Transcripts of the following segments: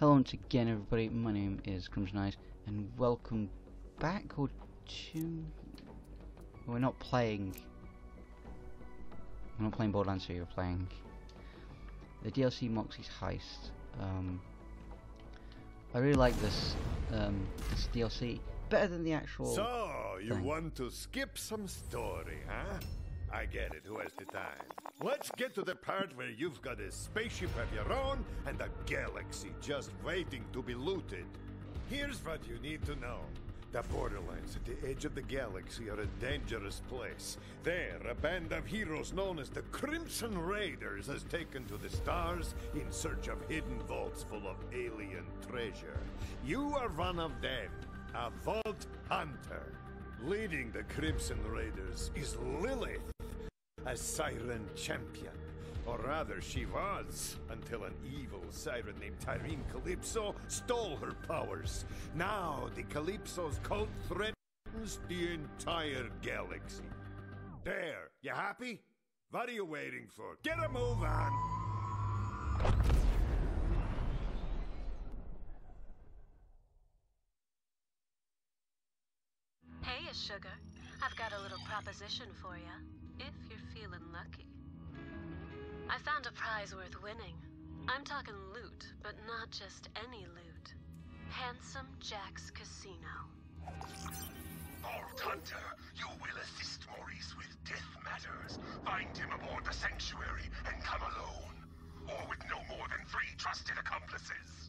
Hello once again everybody, my name is Crimson Eyes and welcome back or to... We're not playing... We're not playing Borderlands 3, we're playing the DLC Moxxi's Heist. Um, I really like this, um, this DLC, better than the actual... So, you thing. want to skip some story, huh? I get it, who has the time? Let's get to the part where you've got a spaceship of your own and a galaxy just waiting to be looted. Here's what you need to know. The borderlands at the edge of the galaxy are a dangerous place. There, a band of heroes known as the Crimson Raiders has taken to the stars in search of hidden vaults full of alien treasure. You are one of them, a vault hunter. Leading the Crimson Raiders is Lilith, a siren champion. Or rather, she was, until an evil siren named Tyreen Calypso stole her powers. Now, the Calypso's cult threatens the entire galaxy. There, you happy? What are you waiting for? Get a move on! Hey, sugar. I've got a little proposition for you, if you're feeling lucky. I found a prize worth winning. I'm talking loot, but not just any loot. Handsome Jack's Casino. Vault Hunter, you will assist Maurice with death matters. Find him aboard the Sanctuary and come alone. Or with no more than three trusted accomplices.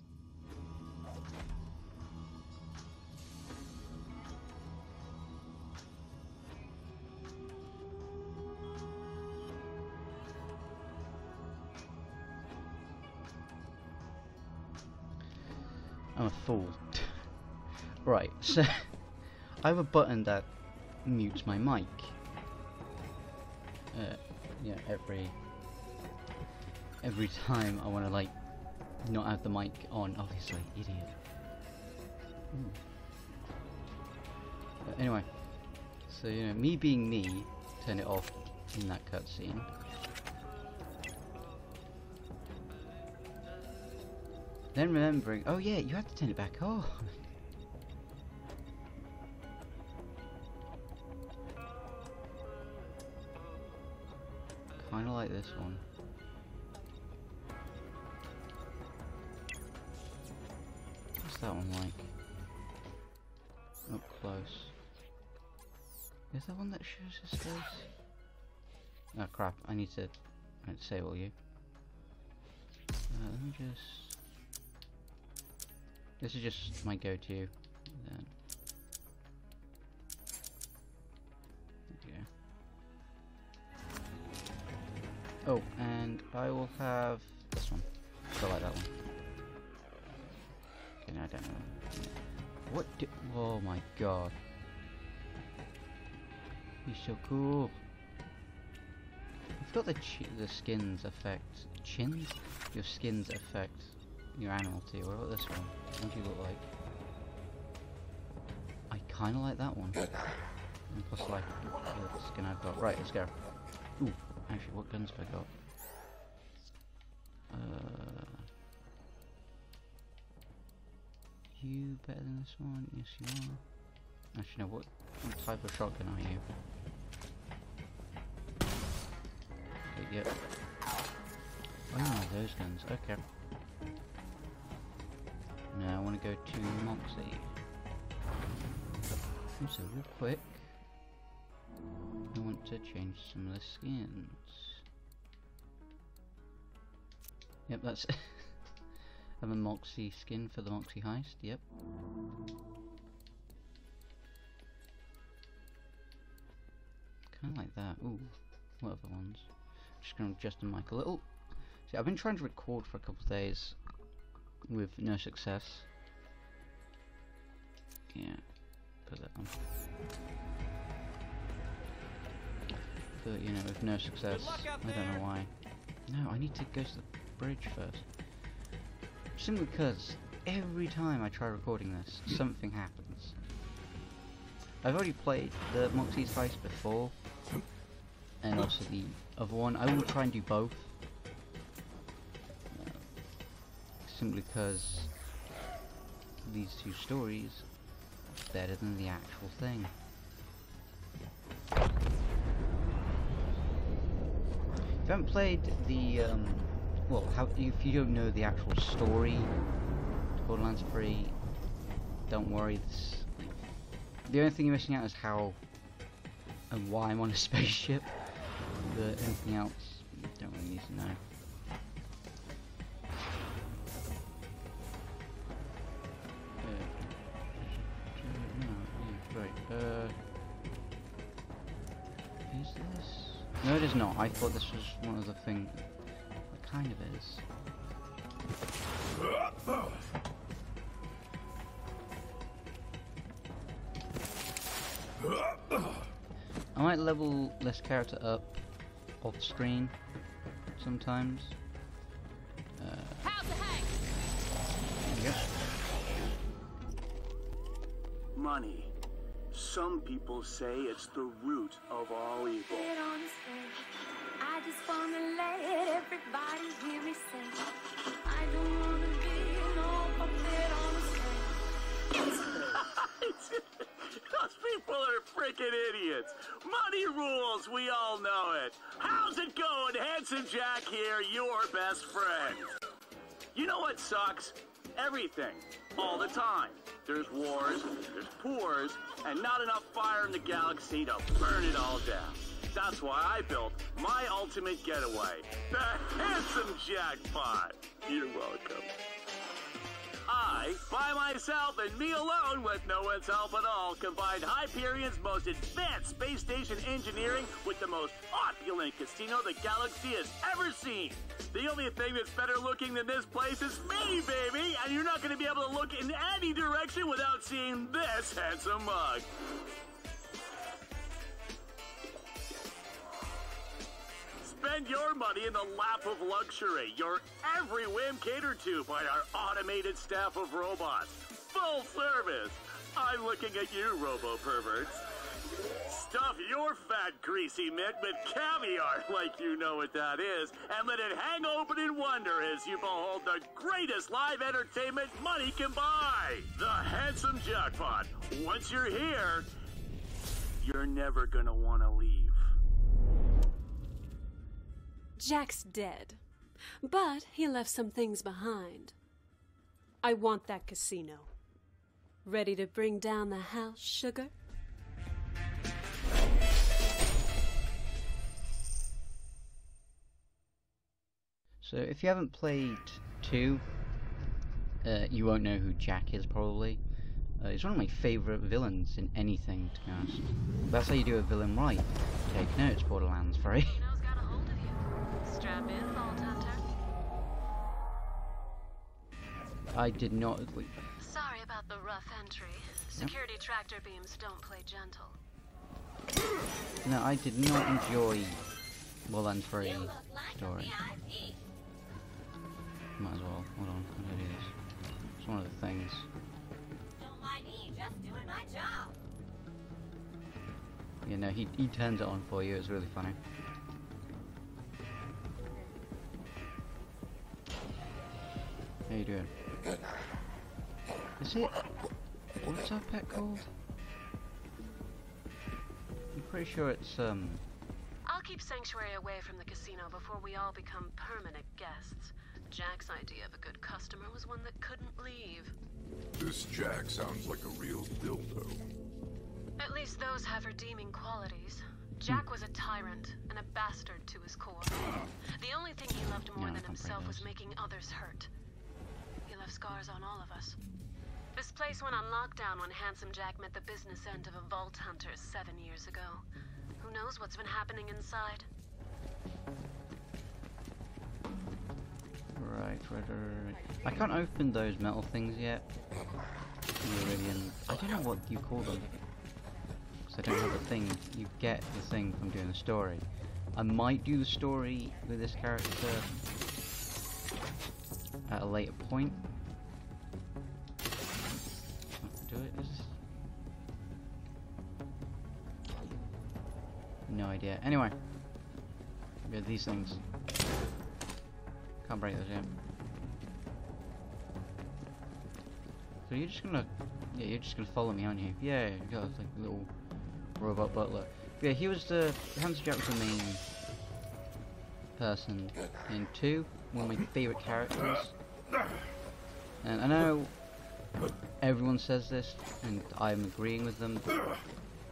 Fool. right, so I have a button that mutes my mic. Uh, yeah, every every time I want to like not have the mic on. Obviously, idiot. But anyway, so you know, me being me, turn it off in that cutscene. Then remembering, oh yeah, you have to turn it back on. Kinda like this one. What's that one like? Up close. Is that one that shows his face? Oh crap, I need to, I need to disable you. Uh, let me just... This is just my go-to. Go. Oh, and I will have this one. I like that one. Okay, no, I don't know. What do- Oh my god. He's so cool. I forgot the the skins affect chins. Your skins affect your animal too. What about this one? What do you look like? I kind of like that one. And plus, like the skin I've got. Right, let's go. Ooh, actually, what guns have I got? Uh, you better than this one? Yes, you are. Actually, no. What, what type of shotgun are you? Okay, yep. Oh, those guns. Okay. Now I want to go to Moxxi. So real quick, I want to change some of the skins. Yep, that's I have a Moxxi skin for the Moxxi heist. Yep. Kind of like that. Ooh, what other ones? Just gonna adjust the mic a little. See, I've been trying to record for a couple of days with no success. Yeah, put that on. But you know, with no success, I don't know why. No, I need to go to the bridge first. Simply because every time I try recording this, something happens. I've already played the Moxxi's Heist before, and also the other one. I will try and do both simply because these two stories are better than the actual thing. If you haven't played the, um, well, how, if you don't know the actual story to Borderlands 3, don't worry. This, the only thing you're missing out is how and why I'm on a spaceship. But anything else, you don't really need to know. I thought this was one of the things. It kind of is. I might level this character up off screen sometimes. Uh, How's the hang? yep. Money. Some people say it's the root of all evil. Just wanna let everybody hear me say, I don't wanna be no puppet on his face. Those people are freaking idiots. Money rules, we all know it. How's it going? Handsome Jack here, your best friend. You know what sucks? Everything. All the time. There's wars, there's poors, and not enough fire in the galaxy to burn it all down. That's why I built my ultimate getaway, the Handsome Jackpot. You're welcome. I, by myself and me alone with no one's help at all, combined Hyperion's most advanced space station engineering with the most opulent casino the galaxy has ever seen. The only thing that's better looking than this place is me, baby! And you're not gonna be able to look in any direction without seeing this handsome mug. Spend your money in the lap of luxury. Your every whim catered to by our automated staff of robots. Full service. I'm looking at you, robo perverts. Stuff your fat, greasy mitt with caviar, like you know what that is, and let it hang open in wonder as you behold the greatest live entertainment money can buy. The handsome jackpot. Once you're here, you're never gonna want to leave. Jack's dead, but he left some things behind. I want that casino. Ready to bring down the house, sugar? So if you haven't played 2, uh, you won't know who Jack is probably. Uh, he's one of my favourite villains in anything, to be honest. That's how you do a villain right. Take notes, Borderlands 3. I did not... wait, Sorry about the rough entry. Security tractor beams don't play gentle. No, I did not enjoy Borderlands 3 story. Might as well. Hold on, how do I do this? It's one of the things. Don't mind me, just doing my job. You know, he, he turns it on for you, it's really funny. How you doing? Is it... What's that pet called? I'm pretty sure it's, um... I'll keep Sanctuary away from the casino before we all become permanent guests. Jack's idea of a good customer was one that couldn't leave. This Jack sounds like a real dildo. At least those have redeeming qualities. Jack was a tyrant and a bastard to his core. The only thing he loved more Yeah, I than himself was making others hurt. Left scars on all of us. This place went on lockdown when Handsome Jack met the business end of a vault hunter seven years ago. Who knows what's been happening inside? Right, right, right. I can't open those metal things yet. Meridian. I don't know what you call them. Because I don't have the thing. You get the thing from doing the story. I might do the story with this character at a later point. No idea. Anyway. We these things. Can't break those yet. So you're just gonna, yeah, you're just gonna follow me, aren't you? Yeah, you got like a little robot butler. Yeah, he was the Hans Jack was the main person in two, one of my favorite characters. And I know everyone says this, and I'm agreeing with them.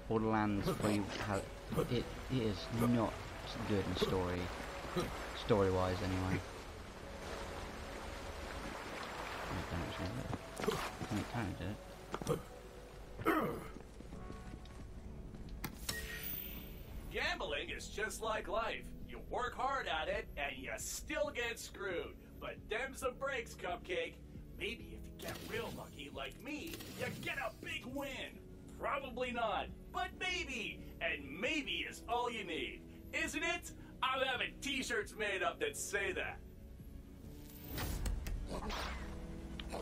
Borderlands, how it, is not good in story, story-wise anyway. Kind of did it. Gambling is just like life. You work hard at it, and you still get screwed. But them some breaks, Cupcake. Maybe if you get real lucky like me, you get a big win. Probably not, but maybe. And maybe is all you need. Isn't it? I'm having t-shirts made up that say that.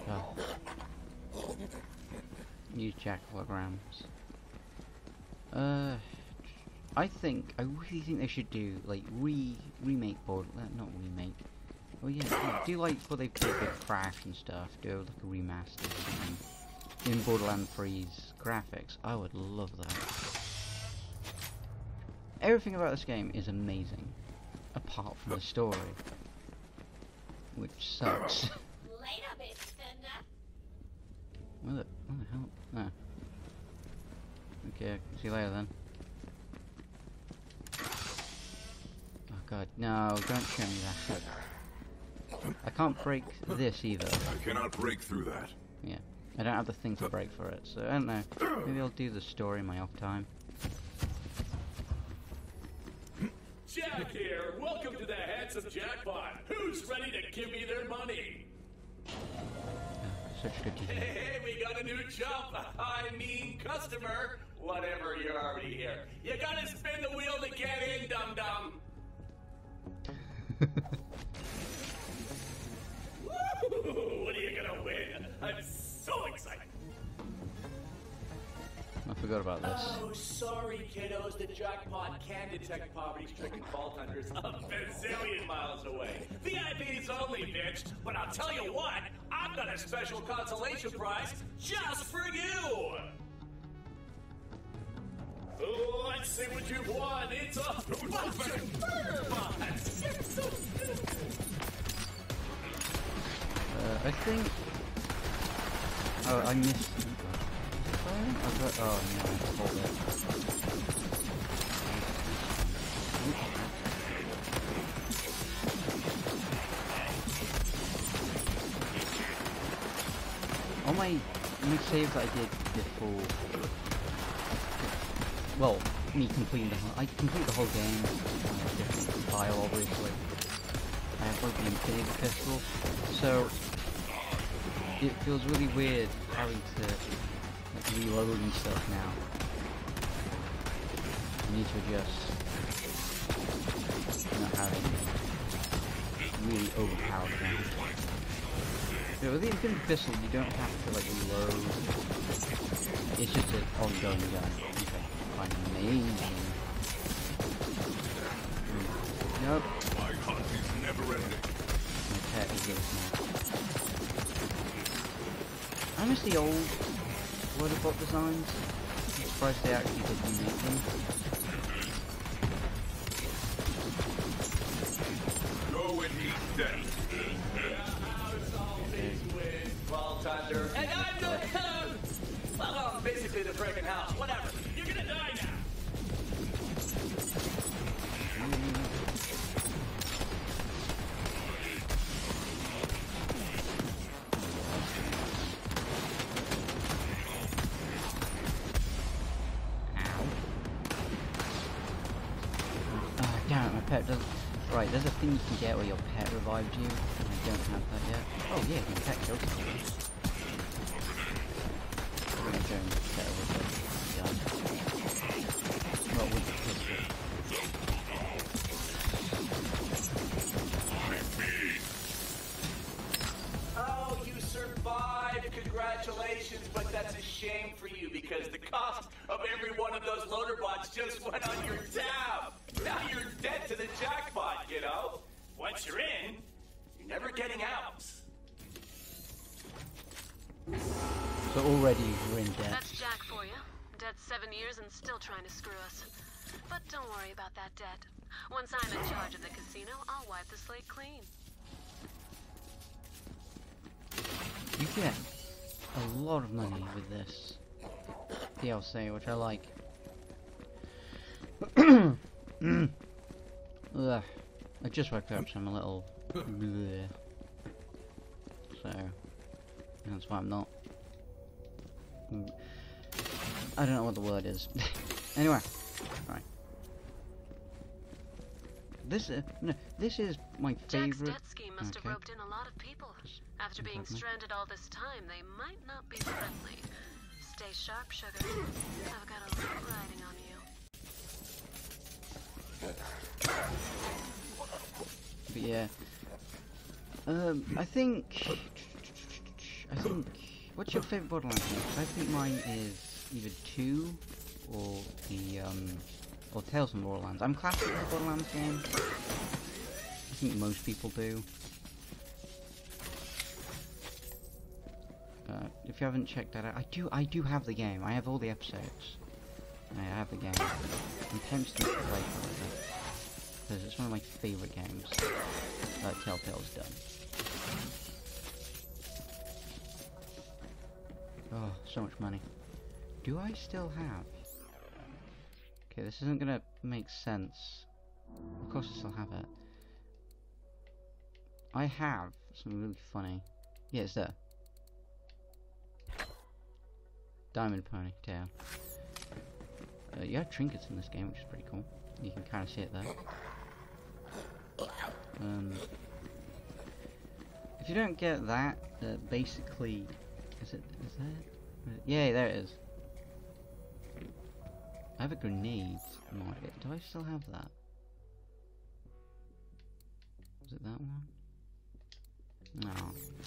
Oh. Use jack holograms. Uh, I think I really think they should do like re remake board, uh, not remake. Oh yeah, do, do like what they did with Crash and stuff. Do like a remaster in, in Borderland 3's graphics. I would love that. Everything about this game is amazing, apart from the story, which sucks. Later, bitch, Fender. What the, what the hell? No. Okay, see you later then. Oh god, no, don't show me that. I can't break this either. I cannot break through that. Yeah. I don't have the thing to break for it, so I don't know. Maybe I'll do the story in my off time. Jack here. Welcome to the Handsome Jackpot. Who's ready to give me their money? Oh, such good to hear. Hey, we got a new jump. I mean, customer. Whatever, you're already here. You gotta spin the wheel to get in, dum dum. Forgot about this. Oh, sorry, kiddos. The jackpot can detect poverty-stricken vault hunters a bazillion miles away. VIPs only, bitch. But I'll tell you what, I've got a special consolation prize just for you. Oh, let's see what you've won. It's a fucking burger box. You're so. Uh, I think. Oh, I missed. Got. Oh no. On my, my save that I did before. Well, me completing the whole, I complete the whole game different file, obviously. I have like the Infinity Pistol, so it feels really weird having to like, reload and stuff now. I need to adjust not having really overpowered gun. Yeah, with the Infinity Pistol, you don't have to like reload. It's just an ongoing gun. Okay, amazing. Mm. Nope, My hunt is never ending. my pet is really small. I miss the old Wonderbot designs. I'm surprised they actually did remake them. Pet doesn't... Right, there's a thing you can get where your pet revives you. and I don't have that yet. Oh yeah, pet slate clean. You get a lot of money with this DLC, which I like. Ugh. I just woke up, so I'm a little. bleh. So that's why I'm not. I don't know what the word is. anyway, This is no, this is my Jack's favorite. debt scheme must Okay. have roped in a lot of people. After being Definitely. stranded all this time, they might not be friendly. Stay sharp, sugar. I've got a lot riding on you. But yeah. Um, I think. I think. What's your favourite Borderlands I think mine is either 2 or the, um. Or Tales from Borderlands. I'm classic with Borderlands game. I think most people do. Uh, if you haven't checked that out, I do. I do have the game. I have all the episodes. I have the game. I'm tempted to play it because it's one of my favourite games that Telltale's done. Oh, so much money. Do I still have? Okay, this isn't gonna make sense. Of course I still have it. I have something really funny. Yeah, it's there. Diamond ponytail. Uh, you have trinkets in this game, which is pretty cool. You can kind of see it there. Um, if you don't get that, uh, basically, is it? Is that? Yeah, there it is. I have a grenade. Do I still have that? Is it that one? No,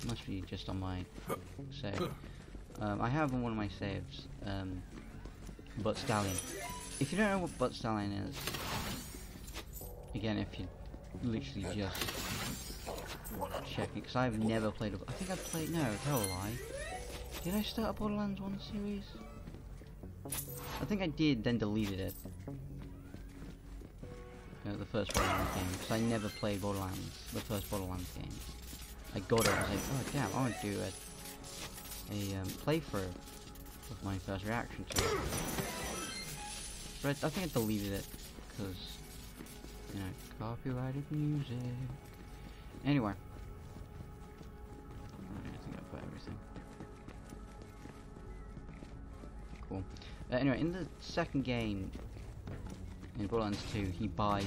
it must be just on my save. Um, I have on one of my saves, um, Butt Stallion. If you don't know what Butt Stallion is, again, if you literally just check it, because I've never played a. I think I've played. No, tell a lie. Did I start a Borderlands 1 series? I think I did, then deleted it. Uh, the first Borderlands game, because I never played Borderlands, the first Borderlands game. I got it, I was like, oh damn, I want to do a, a um, playthrough of my first reaction to it. But I think I deleted it, because, you know, copyrighted music. Anyway. Uh, anyway, in the second game, in Borderlands 2, he buys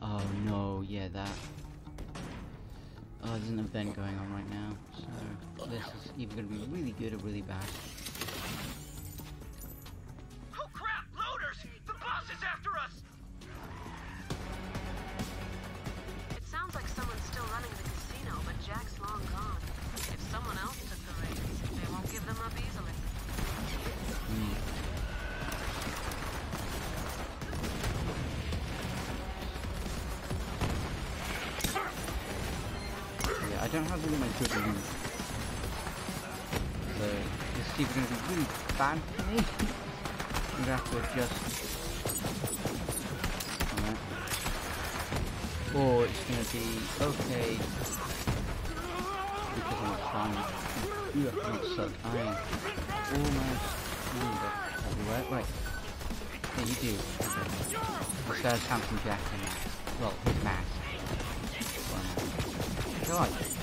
oh no, yeah, that. Oh, there's an event going on right now, so this is either going to be really good or really bad. Because I'm trying. Ugh, that suck. I am almost of everywhere. Right. Yeah, you do. This guy's Handsome Jack that. Well, his. Mask. God.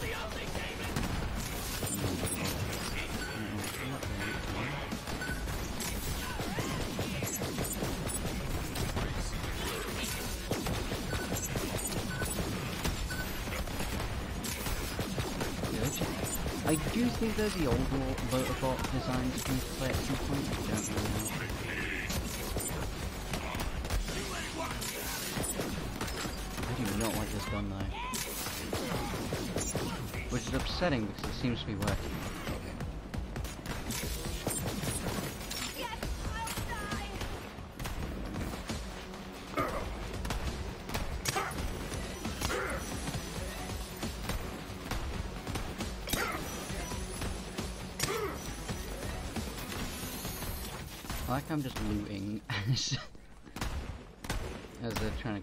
Think they're the old Votobot designs come into play at some point. I don't really know. I do not like this gun though. Which is upsetting because it seems to be working.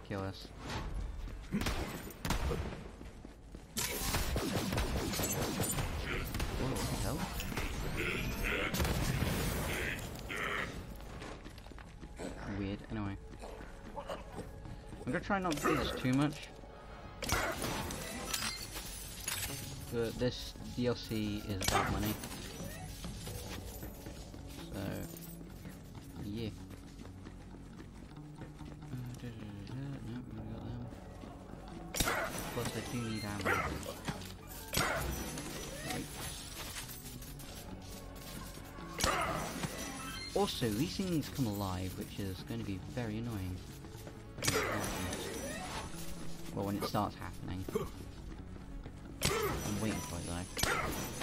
They're trying to kill us. Whoa, what the hell? Weird, anyway. I'm gonna try not to do this too much. But this DLC is about money. Things come alive, which is going to be very annoying. Well, when it starts happening. I'm waiting for it though.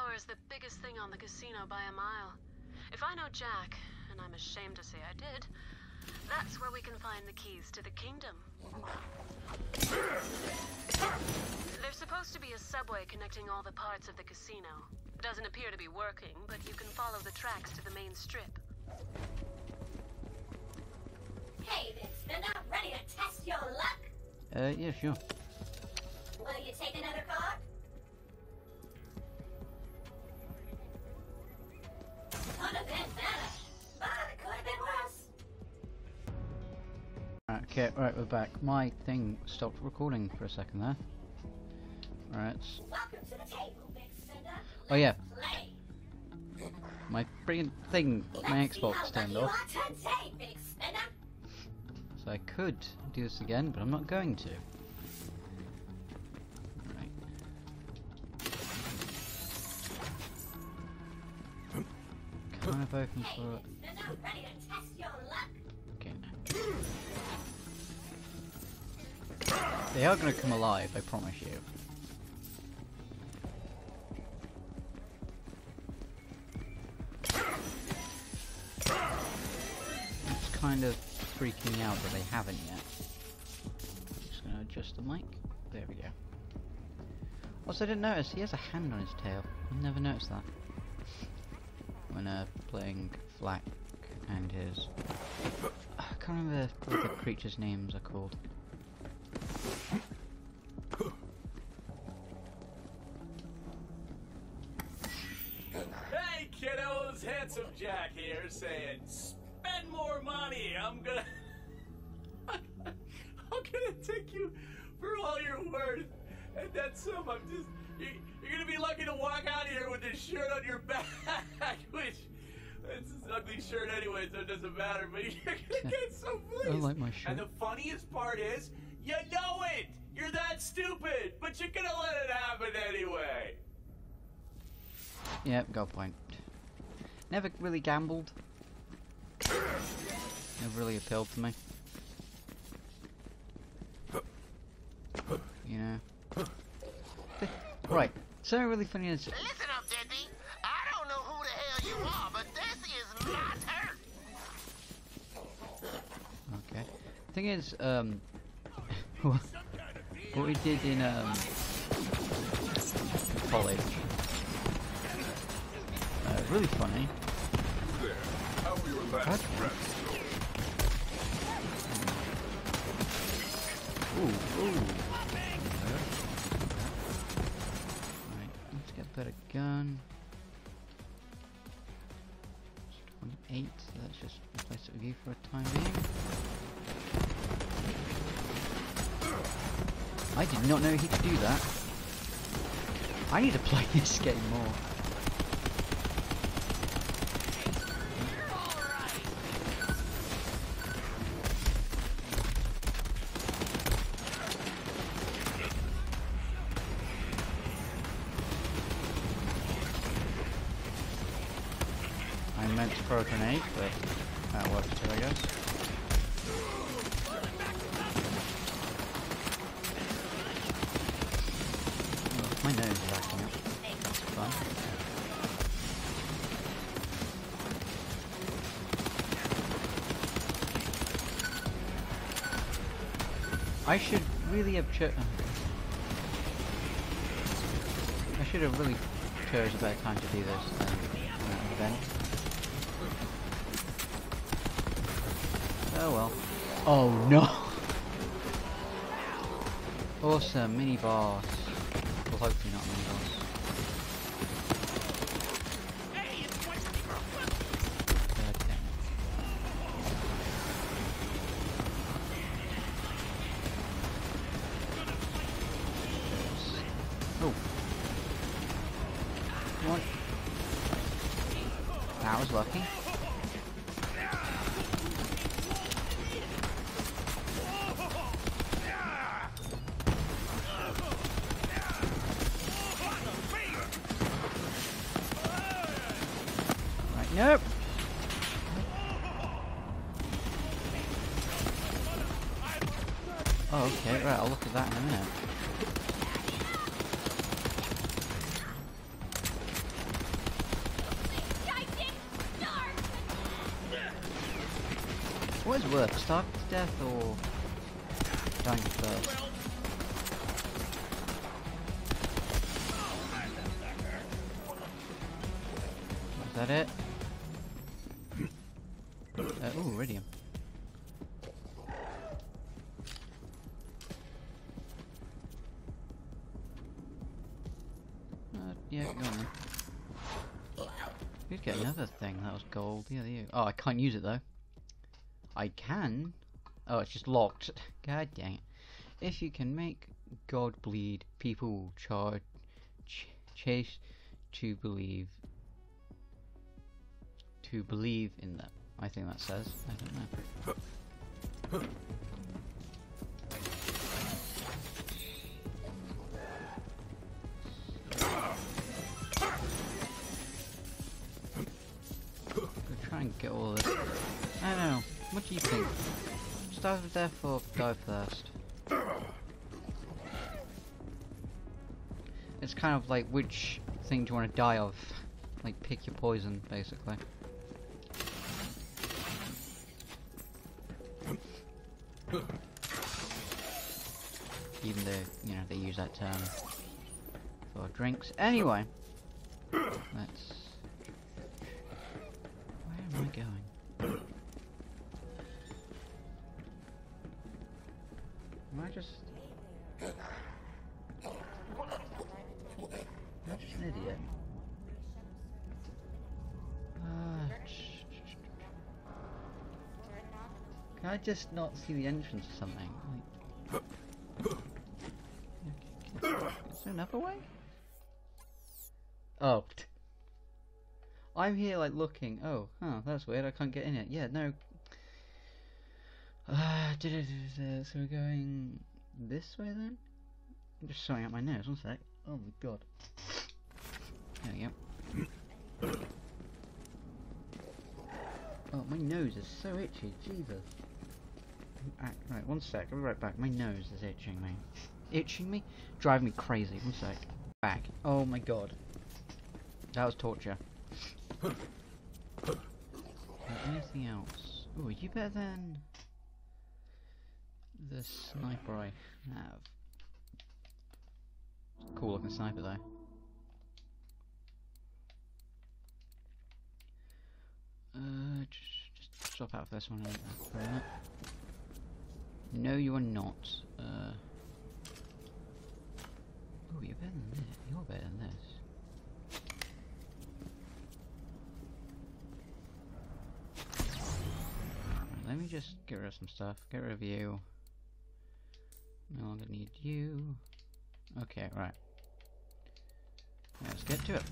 Tower is the biggest thing on the casino by a mile. If I know Jack, and I'm ashamed to say I did, that's where we can find the keys to the kingdom. There's supposed to be a subway connecting all the parts of the casino. Doesn't appear to be working, but you can follow the tracks to the main strip. Hey, Big Spender, ready to test your luck? Uh, yeah, sure. Will you take another card? Right, okay, right, we're back. My thing stopped recording for a second there. To the table, Oh yeah, my freaking thing, my Xbox turned off. So I could do this again, but I'm not going to. Kind of open Hey, for Big Spender, ready to test your luck? Okay. They are going to come alive, I promise you. It's kind of freaking out that they haven't yet. Just going to adjust the mic. There we go. Also, I didn't notice he has a hand on his tail. I never noticed that. When uh, playing FL4K and his I can't remember what the creatures' names are called. Hey kiddos, Handsome Jack here saying, spend more money. I'm gonna. I'm gonna take you for all you're worth. And that's some. I'm just. You, you're gonna be lucky to walk out here with this shirt on your back, which. It's an ugly shirt anyway, so it doesn't matter, but you're gonna get so pleased. I like my shirt. And the funniest part is, you know it! You're that stupid, but you're gonna let it happen anyway. Yep, got point. Never really gambled. Never really appealed to me. You know. Something really funny is Listen up, Deadbeat. I don't know who the hell you are, but this is my turn. okay. Thing is, um, what we did in um college, uh, really funny. How were your last Okay. breaths? Ooh, ooh. Gun. 28, so let's just replace it with you for a time being. I did not know he could do that. I need to play this game more. grenade, but that worked, too, I guess. Oh, my nose is acting up. That's fun. I should really have cho- um, I should have really chose a better time to do this than uh, event. Oh well. Oh no! Awesome, mini boss. Nope. Oh, okay, right, I'll look at that in a minute. What is worse, starving to death or dying first? Is that it? Gold. Yeah, there you Oh, I can't use it though. I can. Oh, it's just locked. God dang it. If you can make God bleed, people will charge, ch- chase to believe. To believe in them. I think that says. I don't know. Think? Starve to death or die first? It's kind of like which thing do you want to die of? Like pick your poison, basically. Even though, you know, they use that term for drinks. Anyway, just not see the entrance or something? Like... Is there another way? Oh. I'm here like looking. Oh, huh, that's weird. I can't get in it. Yeah, no. Uh, so we're going this way then? I'm just sorting out my nose. One sec. Oh my god. There we go. Oh, my nose is so itchy. Jesus. Right, one sec. I'll be right back. My nose is itching me. Itching me? Driving me crazy. One sec. Back. Oh my god. That was torture. Anything else? Oh, are you better than the sniper I have? Cool looking sniper though. Uh, just, just swap out for this one. uh, for a minute. No, you are not. Uh. Oh, you're better than this. You're better than this. Let me just get rid of some stuff. Get rid of you. No longer need you. Okay, right. Let's get to it.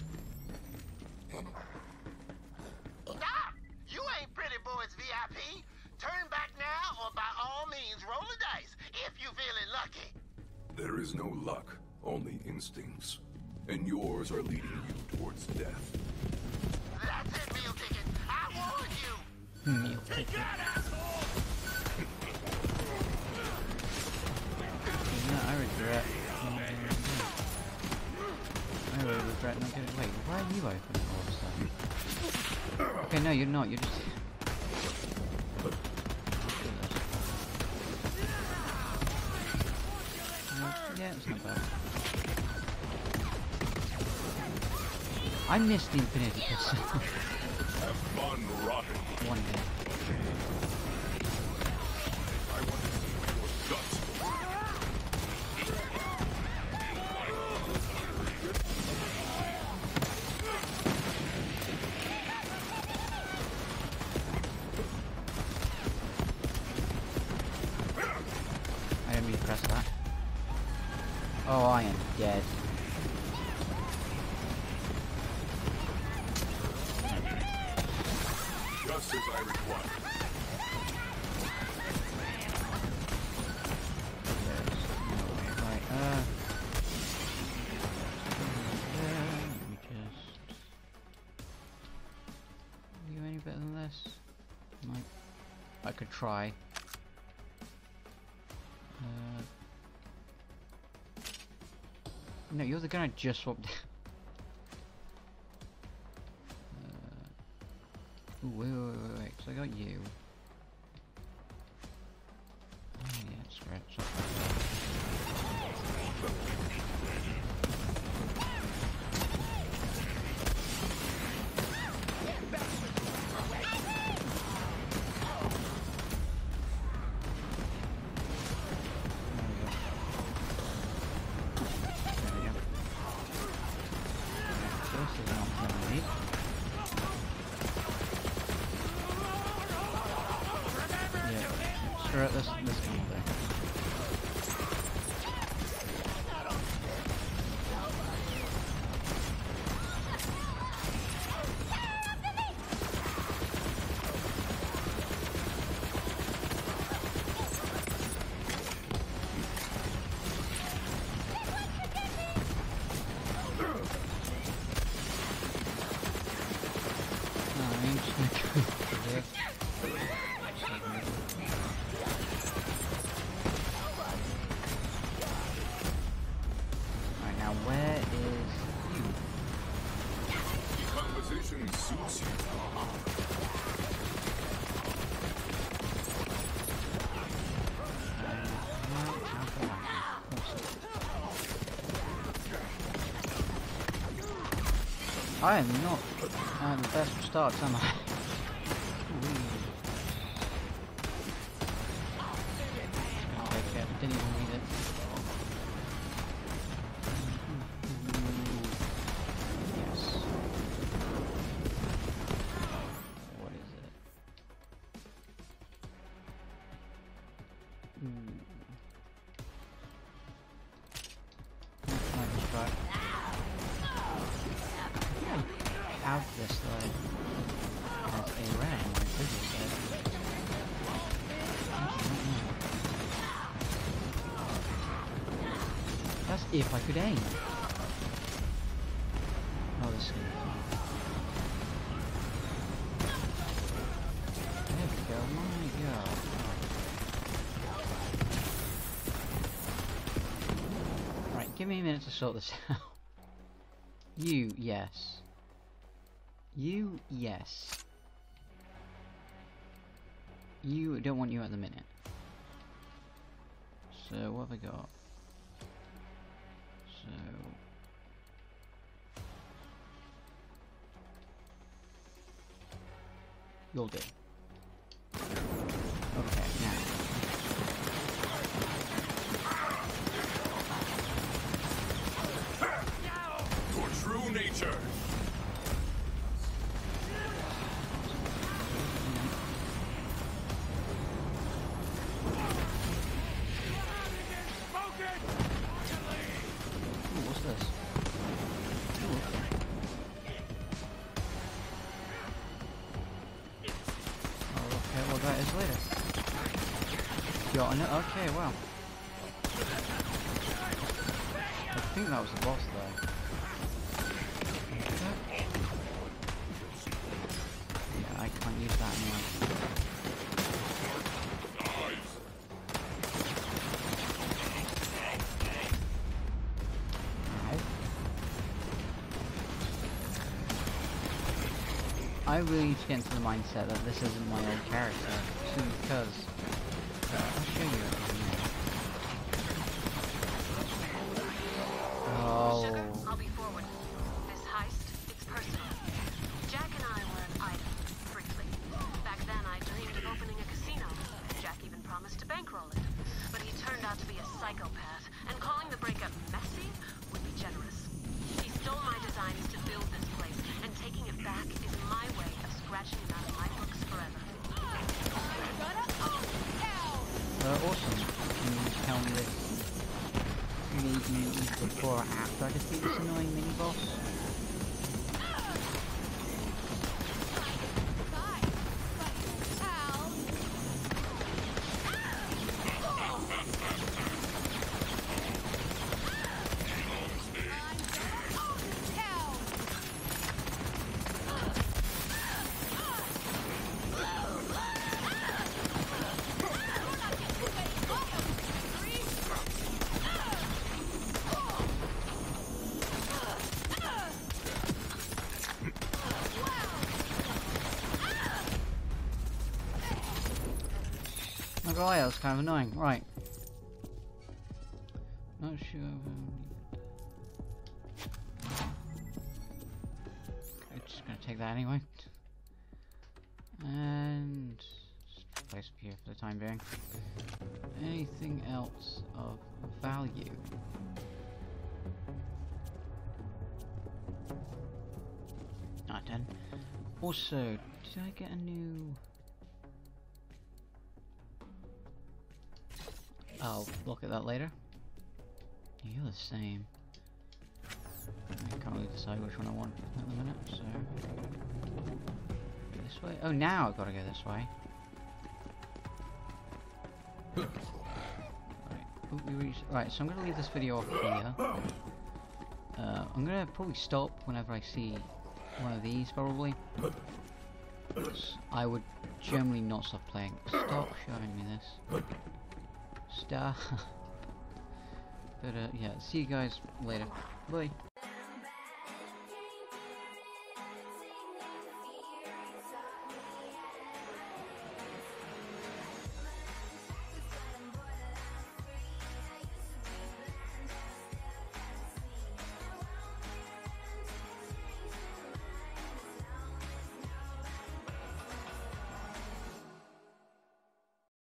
Stop! You ain't Pretty Boys VIP. Turn back now, or by all means, roll the dice if you feeling lucky. There is no luck, only instincts. And yours are leading you towards death. That's it, meal ticket. I warned you. Meal ticket. No, I regret. I really regret not getting. Wait, why are you opening all of a sudden? Okay, no, you're not. You're just. I missed the Infinity Castle. this? Might... I could try. Uh... No, you're the guy I just swapped I am not uh, the best of starts, am I? Okay, didn't even need it. What is it? Hmm. If I could aim. Oh, this is fun. There we go, my god. Right, give me a minute to sort this out. You, yes. You, yes. You, don't want you at the minute. So, what have I got? Do. Got on? Okay, wow. I think that was the boss though. Yeah, I can't use that anymore. I really need to get into the mindset that this isn't my old character, simply because Oh god, that was kind of annoying. Right. Not sure. I'm just gonna take that anyway. And place it here for the time being. Anything else of value? Not done. Also, did I get a new? I'll look at that later. You're the same. I can't really decide which one I want at the minute, so... This way? Oh, now I've got to go this way. Right, we reached... Right, so I'm going to leave this video off here. Uh, I'm going to probably stop whenever I see one of these, probably. I would generally not stop playing. Stop showing me this. Stop. but uh, yeah, see you guys later. Bye.